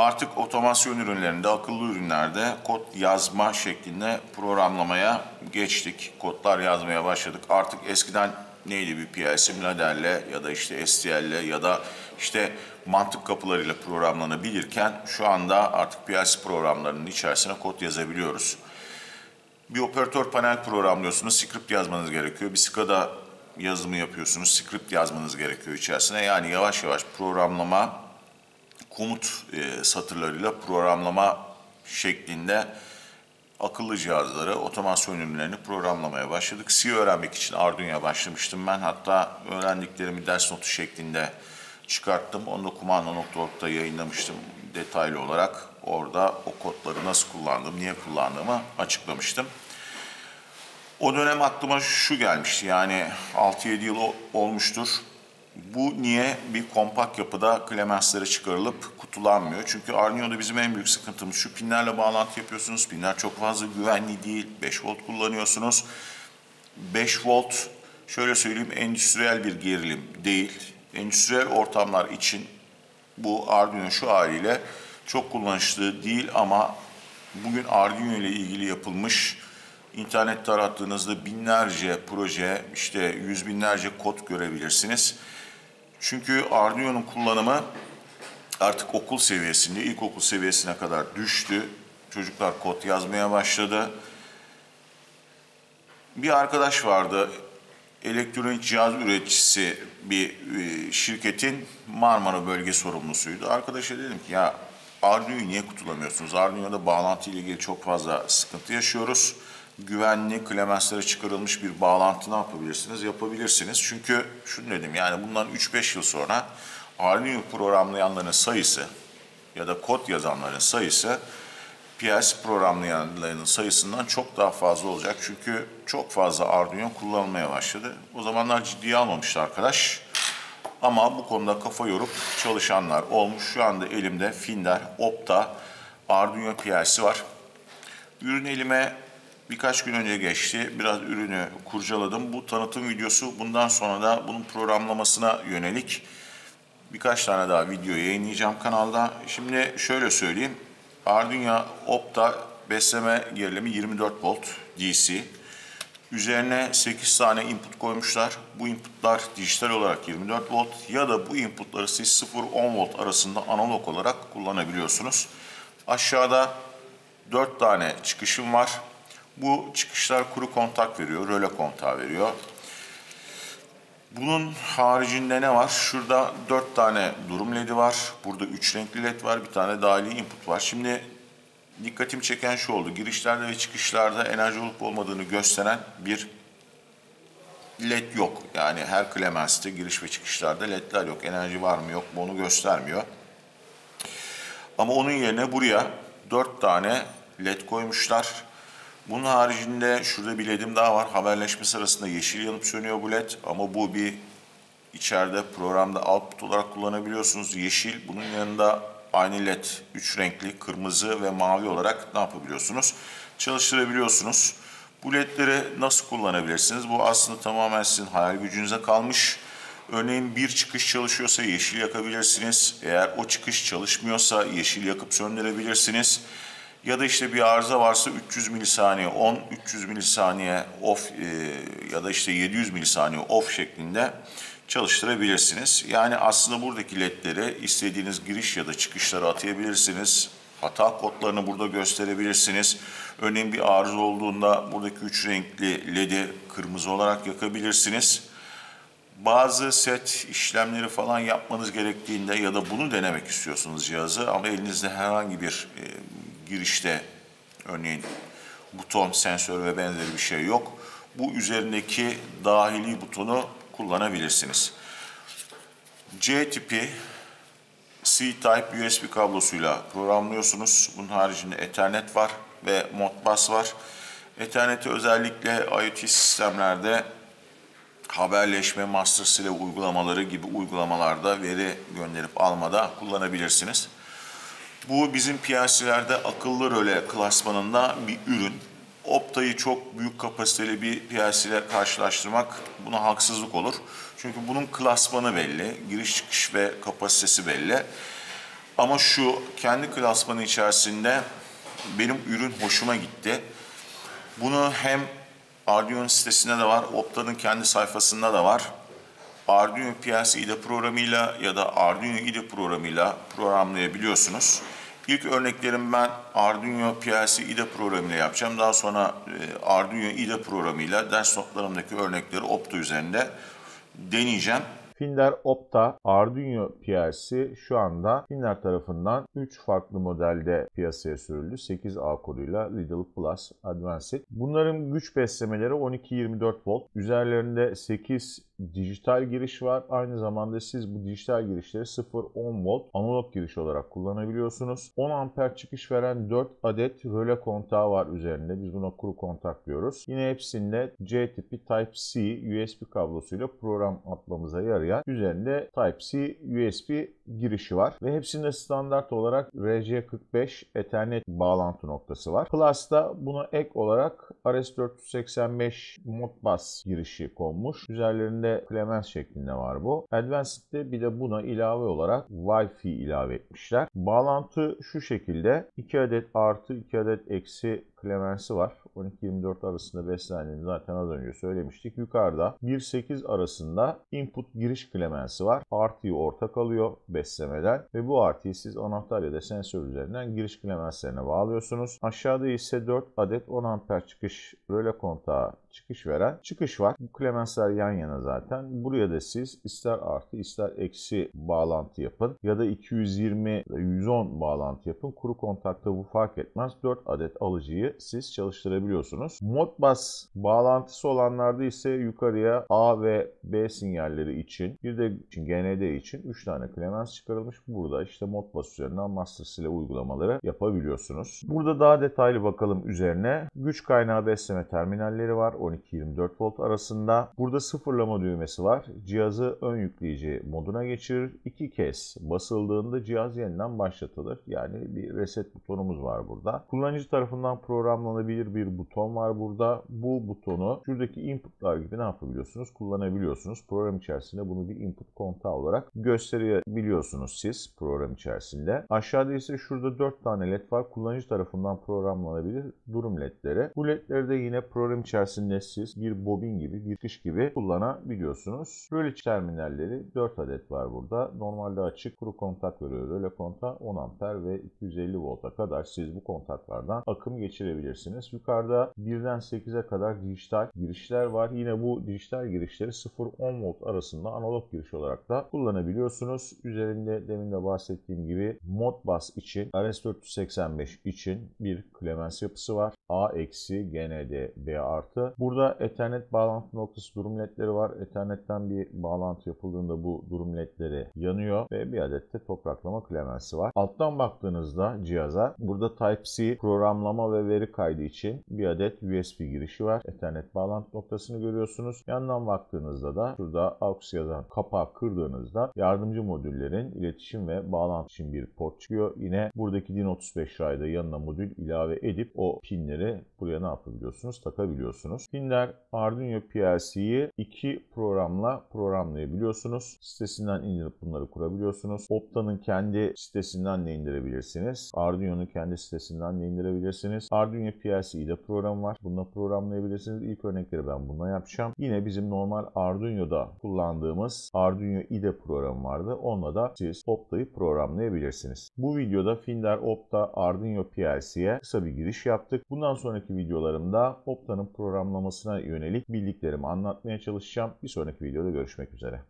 Artık otomasyon ürünlerinde, akıllı ürünlerde kod yazma şeklinde programlamaya geçtik. Kodlar yazmaya başladık. Artık eskiden neydi bir PLC ladderle ya da işte STL'le ya da işte mantık kapılarıyla programlanabilirken şu anda artık PLC programlarının içerisine kod yazabiliyoruz. Bir operatör panel programlıyorsunuz, script yazmanız gerekiyor. Bir SCADA yazılımı yapıyorsunuz, script yazmanız gerekiyor içerisine. Yani yavaş yavaş programlama, komut e, satırlarıyla programlama şeklinde akıllı cihazları, otomasyon ürünlerini programlamaya başladık. C öğrenmek için Arduino'ya başlamıştım ben. Hatta öğrendiklerimi ders notu şeklinde çıkarttım. Onu da kumanda.org'da yayınlamıştım detaylı olarak. Orada o kodları nasıl kullandım, niye kullandığımı açıklamıştım. O dönem aklıma şu gelmişti yani 6-7 yıl olmuştur. Bu niye bir kompakt yapıda klemensleri çıkarılıp kutulanmıyor? Çünkü Arduino'da bizim en büyük sıkıntımız şu pinlerle bağlantı yapıyorsunuz. Pinler çok fazla güvenli değil. 5 volt kullanıyorsunuz. 5 volt şöyle söyleyeyim endüstriyel bir gerilim değil. Endüstriyel ortamlar için bu Arduino şu haliyle çok kullanışlı değil ama bugün Arduino ile ilgili yapılmış internette arattığınızda binlerce proje, işte yüz binlerce kod görebilirsiniz. Çünkü Arduino'nun kullanımı artık okul seviyesinde, ilkokul seviyesine kadar düştü. Çocuklar kod yazmaya başladı. Bir arkadaş vardı, elektronik cihaz üreticisi bir e, şirketin Marmara bölge sorumlusuydu. Arkadaşa dedim ki ya Arduino'yu niye kutulamıyorsunuz? Arduino'da bağlantı ile ilgili çok fazla sıkıntı yaşıyoruz. Güvenli, klemenslere çıkarılmış bir bağlantı ne yapabilirsiniz? Yapabilirsiniz. Çünkü şunu dedim yani bundan 3-5 yıl sonra Arduino programlayanların sayısı ya da kod yazanların sayısı PLC programlayanların sayısından çok daha fazla olacak. Çünkü çok fazla Arduino kullanılmaya başladı. O zamanlar ciddiye almamıştı arkadaş. Ama bu konuda kafa yorup çalışanlar olmuş. Şu anda elimde Finder, Opta, Arduino PLC var. Ürün elime birkaç gün önce geçti. Biraz ürünü kurcaladım. Bu tanıtım videosu bundan sonra da bunun programlamasına yönelik birkaç tane daha video yayınlayacağım kanalda. Şimdi şöyle söyleyeyim. Arduino Opta besleme gerilimi 24 volt DC. Üzerine 8 tane input koymuşlar. Bu inputlar dijital olarak 24 volt ya da bu inputları siz 0-10 volt arasında analog olarak kullanabiliyorsunuz. Aşağıda 4 tane çıkışım var. Bu çıkışlar kuru kontak veriyor, röle kontağı veriyor. Bunun haricinde ne var? Şurada 4 tane durum ledi var. Burada 3 renkli led var. Bir tane dahili input var. Şimdi dikkatimi çeken şu oldu. Girişlerde ve çıkışlarda enerji olup olmadığını gösteren bir led yok. Yani her Clemens'te giriş ve çıkışlarda ledler yok. Enerji var mı yok mu onu göstermiyor. Ama onun yerine buraya 4 tane led koymuşlar. Bunun haricinde şurada bir ledim daha var. Haberleşme sırasında yeşil yanıp sönüyor bu led ama bu bir içeride programda output olarak kullanabiliyorsunuz. Yeşil bunun yanında aynı led, üç renkli, kırmızı ve mavi olarak ne yapabiliyorsunuz? Çalıştırabiliyorsunuz. Bu ledleri nasıl kullanabilirsiniz? Bu aslında tamamen sizin hayal gücünüze kalmış. Örneğin bir çıkış çalışıyorsa yeşil yakabilirsiniz. Eğer o çıkış çalışmıyorsa yeşil yakıp söndürebilirsiniz. Ya da işte bir arıza varsa 300 milisaniye on, 300 milisaniye off e, ya da işte 700 milisaniye off şeklinde çalıştırabilirsiniz. Yani aslında buradaki ledleri istediğiniz giriş ya da çıkışlara atayabilirsiniz. Hata kodlarını burada gösterebilirsiniz. Örneğin bir arıza olduğunda buradaki üç renkli ledi kırmızı olarak yakabilirsiniz. Bazı set işlemleri falan yapmanız gerektiğinde ya da bunu denemek istiyorsunuz cihazı ama elinizde herhangi bir e, girişte örneğin buton, sensör ve benzeri bir şey yok. Bu üzerindeki dahili butonu kullanabilirsiniz. C tipi C-Type USB kablosuyla programlıyorsunuz. Bunun haricinde Ethernet var ve Modbus var. Ethernet'i özellikle IoT sistemlerde haberleşme, master slave uygulamaları gibi uygulamalarda veri gönderip almada kullanabilirsiniz. Bu bizim PLC'lerde akıllı röle klasmanında bir ürün. Opta'yı çok büyük kapasiteli bir ile karşılaştırmak buna haksızlık olur. Çünkü bunun klasmanı belli, giriş çıkış ve kapasitesi belli. Ama şu kendi klasmanı içerisinde benim ürün hoşuma gitti. Bunu hem Arduino sitesinde de var, Opta'nın kendi sayfasında da var. Arduino PLC IDE programıyla ya da Arduino IDE programıyla programlayabiliyorsunuz. İlk örneklerim ben Arduino PLC IDE programıyla yapacağım. Daha sonra e, Arduino IDE programıyla ders notlarımdaki örnekleri Opta üzerinde deneyeceğim. Finder Opta Arduino PLC şu anda Finder tarafından 3 farklı modelde piyasaya sürüldü. 8A koduyla Lidl Plus Advanced. Bunların güç beslemeleri 12-24 volt. Üzerlerinde 8 dijital giriş var. Aynı zamanda siz bu dijital girişleri 0-10 volt analog giriş olarak kullanabiliyorsunuz. 10 amper çıkış veren 4 adet röle kontağı var üzerinde. Biz buna kuru kontak diyoruz. Yine hepsinde C tipi Type-C USB kablosuyla program atmamıza yarayan üzerinde Type-C USB girişi var. Ve hepsinde standart olarak RJ45 Ethernet bağlantı noktası var. Plus'ta buna ek olarak RS485 Modbus girişi konmuş. Üzerlerinde Clemens şeklinde var bu. Advanced'de bir de buna ilave olarak Wi-Fi ilave etmişler. Bağlantı şu şekilde 2 adet artı 2 adet eksi Clemens'i var. 12-24 arasında beslendiğini zaten az önce söylemiştik. Yukarıda 1-8 arasında input giriş Clemens'i var. Artıyı ortak alıyor beslemeden ve bu artıyı siz anahtar ya da sensör üzerinden giriş Clemens'lerine bağlıyorsunuz. Aşağıda ise 4 adet 10 amper çıkış röle kontağı çıkış veren çıkış var. Bu Clemens'ler yan yana zaten. Buraya da siz ister artı ister eksi bağlantı yapın ya da 220 110 bağlantı yapın. Kuru kontakta bu fark etmez. 4 adet alıcıyı siz çalıştırabiliyorsunuz. Modbus bağlantısı olanlarda ise yukarıya A ve B sinyalleri için bir de için GND için 3 tane Clemens çıkarılmış. Burada işte Modbus üzerinden Master ile uygulamaları yapabiliyorsunuz. Burada daha detaylı bakalım üzerine. Güç kaynağı besleme terminalleri var. 12-24 volt arasında. Burada sıfırlama düğmesi var. Cihazı ön yükleyici moduna geçirir. İki kez basıldığında cihaz yeniden başlatılır. Yani bir reset butonumuz var burada. Kullanıcı tarafından programlanabilir bir buton var burada. Bu butonu şuradaki inputlar gibi ne yapabiliyorsunuz? Kullanabiliyorsunuz. Program içerisinde bunu bir input kontağı olarak gösterebiliyorsunuz siz program içerisinde. Aşağıda ise şurada 4 tane led var. Kullanıcı tarafından programlanabilir durum ledleri. Bu ledleri de yine program içerisinde siz bir bobin gibi, bir kış gibi kullanabiliyorsunuz. Böyle terminalleri 4 adet var burada. Normalde açık kuru kontak veriyor. Öyle kontak 10 amper ve 250 volta kadar siz bu kontaklardan akım geçirebilirsiniz. Yukarıda 1'den 8'e kadar dijital girişler var. Yine bu dijital girişleri 0-10 volt arasında analog giriş olarak da kullanabiliyorsunuz. Üzerinde demin de bahsettiğim gibi Modbus için RS485 için bir Clemens yapısı var. A eksi GND B artı. Burada Ethernet bağlantı noktası durum ledleri var. Ethernet'ten bir bağlantı yapıldığında bu durum ledleri yanıyor ve bir adet de topraklama klemensi var. Alttan baktığınızda cihaza burada Type-C programlama ve veri kaydı için bir adet USB girişi var. Ethernet bağlantı noktasını görüyorsunuz. Yandan baktığınızda da şurada AUX yazan kapağı kırdığınızda yardımcı modüllerin iletişim ve bağlantı için bir port çıkıyor. Yine buradaki DIN35 rayda yanına modül ilave edip o pinleri buraya ne yapabiliyorsunuz? Takabiliyorsunuz. Pinler Arduino PLC'yi iki programla programlayabiliyorsunuz. Sitesinden indirip bunları kurabiliyorsunuz. Opta'nın kendi sitesinden de indirebilirsiniz. Arduino'nun kendi sitesinden de indirebilirsiniz. Arduino PLC'de program var. Bununla programlayabilirsiniz. İlk örnekleri ben bununla yapacağım. Yine bizim normal Arduino'da kullandığımız Arduino IDE programı vardı. Onunla da siz Opta'yı programlayabilirsiniz. Bu videoda Finder Opta Arduino PLC'ye kısa bir giriş yaptık. Bundan sonraki videolarımda Opta'nın programlamasına yönelik bildiklerimi anlatmaya çalışacağım. Bir sonraki videoda görüşmek üzere.